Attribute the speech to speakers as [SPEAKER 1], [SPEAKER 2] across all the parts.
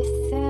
[SPEAKER 1] listen.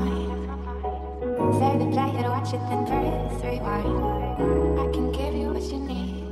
[SPEAKER 1] fine. Save the player, watch it, then press rewind. I can give you what you need.